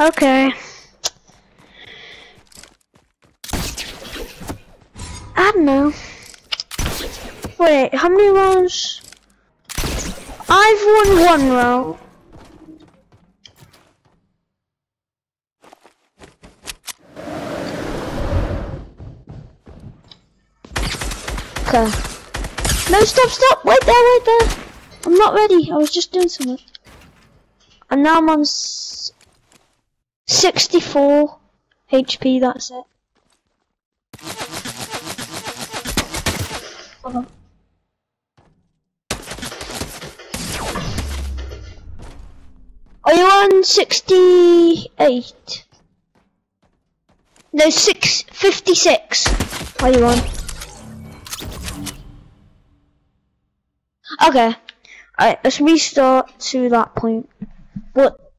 Okay. I don't know. Wait, how many rounds? I've won one round. Okay. No, stop, stop! Wait there, wait there! I'm not ready. I was just doing something. And now I'm on 64 HP, that's it. Uh-huh. Are you on 68? No, six, 56. Are you on? Okay. Alright, let's restart to that point. But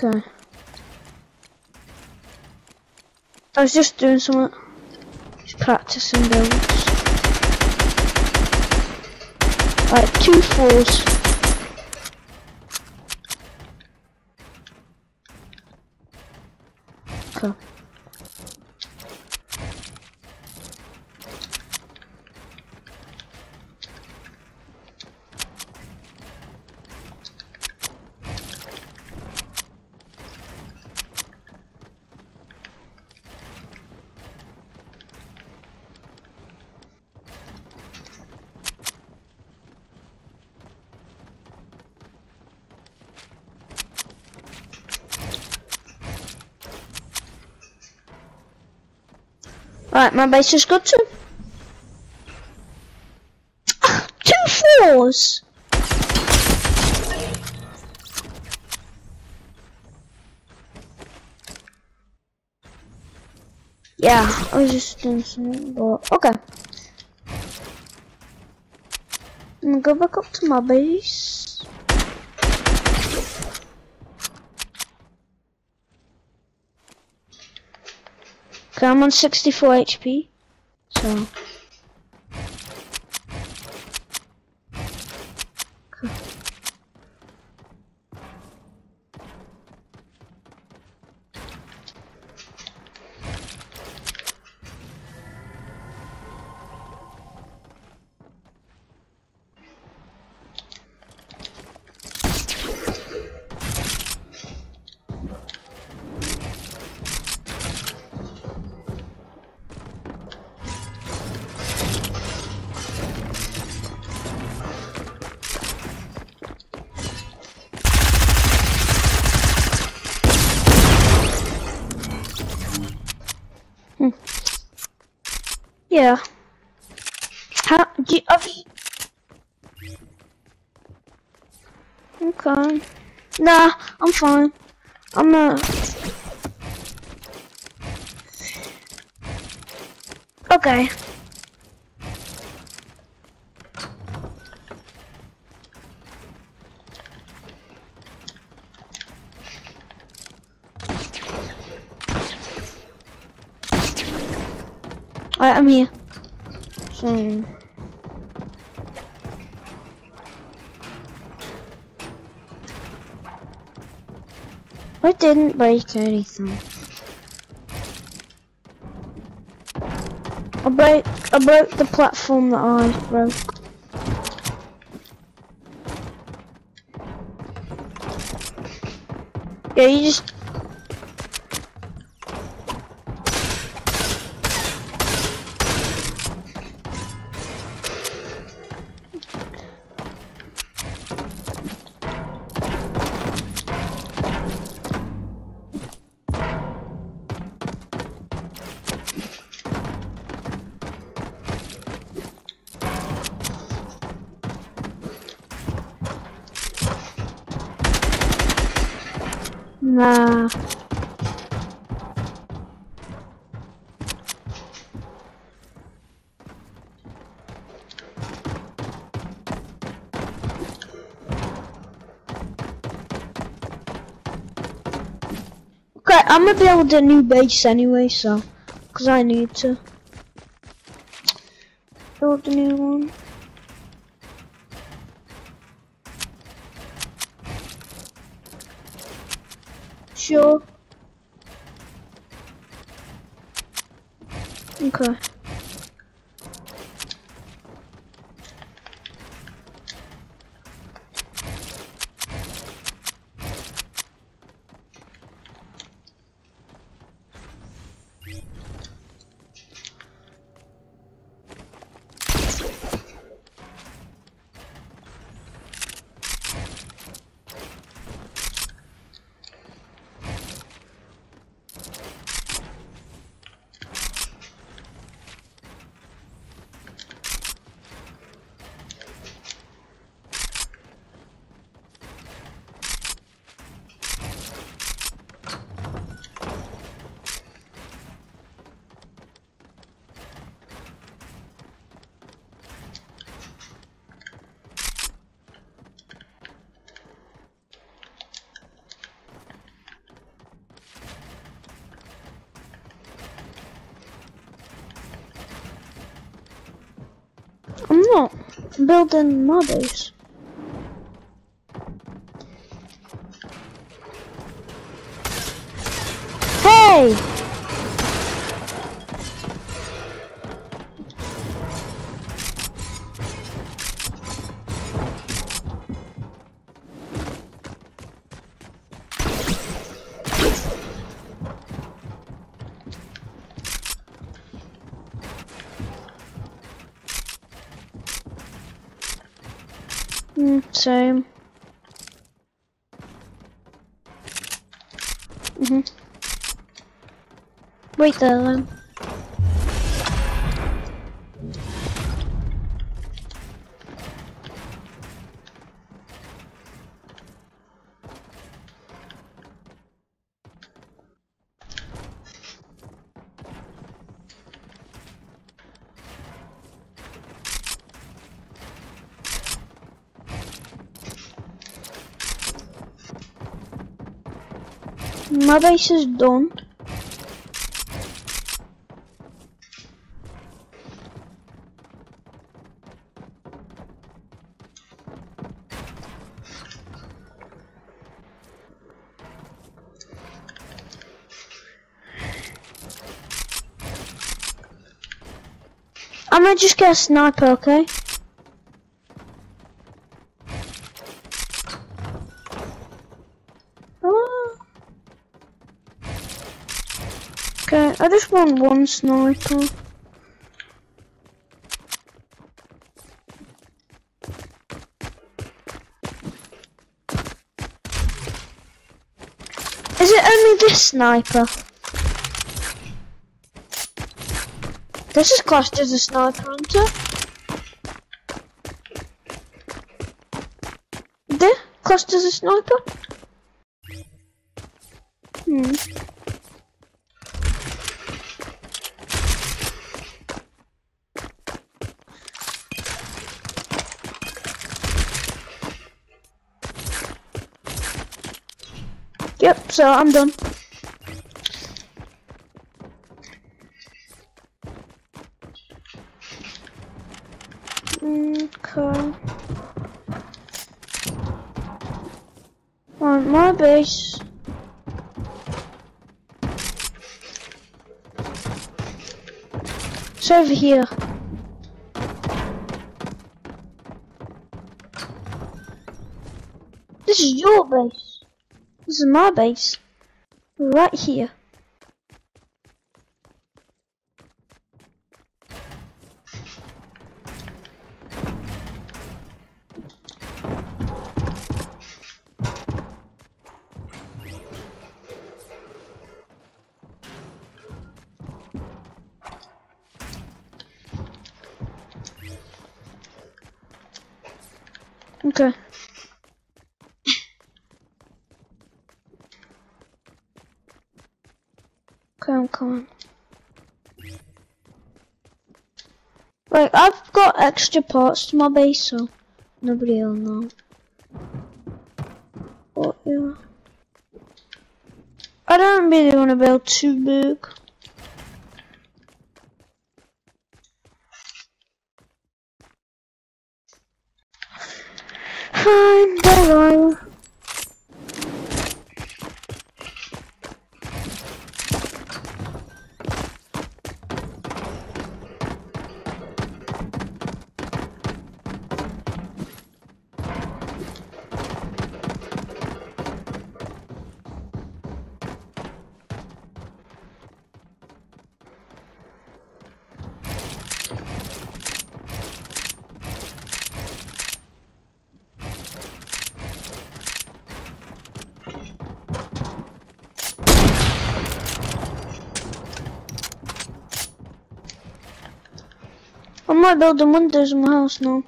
Okay. I was just doing something. Just practicing builds. Right, two fours. Okay. Right, my base is good too. Two fours. Yeah, I was just doing something, but okay. I'm gonna go back up to my base. Okay, I'm on 64 HP, so. Yeah. How do you, Okay. Nah, I'm fine. I'm not. Okay. Alright, I'm here. I didn't break anything. I broke, I broke the platform that I broke. Yeah, you just Okay, I'm gonna build a new base anyway, so, cause I need to build a new one. Sure. Okay. I'm not building my base. Hey! Mhm. Wait there then. My base is done. I'm gonna just get a sniper, okay? Oh. Okay, I just want one sniper. Is it only this sniper? This is classed as a sniper hunter. This classed as a sniper? Hmm. Yep, so I'm done. Mm, okay. On my base. It's over here. This is your base. Is my base. Right here. Okay. Okay, I'm coming. Like, I've got extra parts to my base, so nobody will know. But, yeah. I don't really want to build too big. Fine, don't worry. Might build the windows in my house now.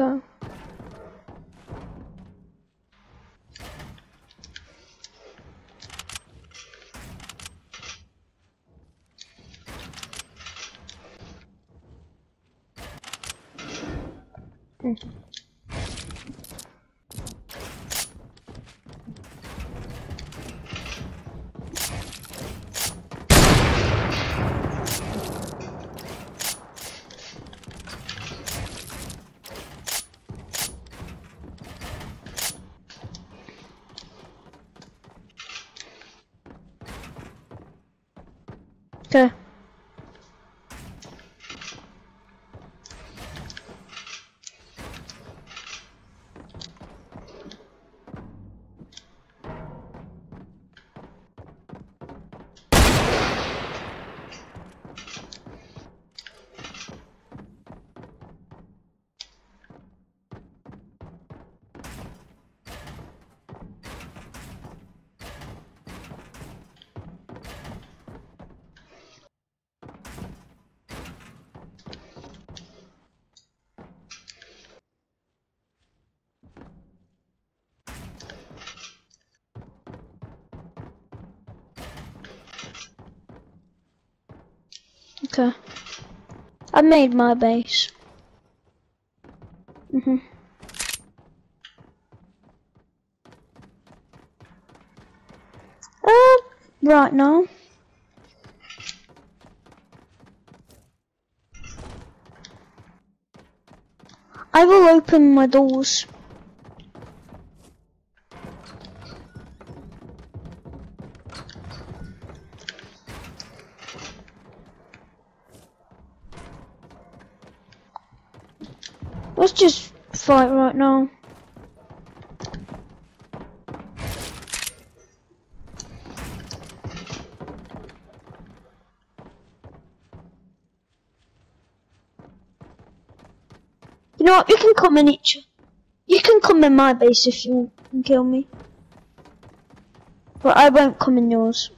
Okay. Okay. I made my base. Mhm. Uh, right now. I will open my doors. Let's just fight right now. You know what? You can come in each. You can come in my base if you want and kill me. But I won't come in yours.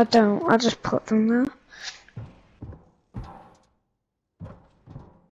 I don't. I just put them there.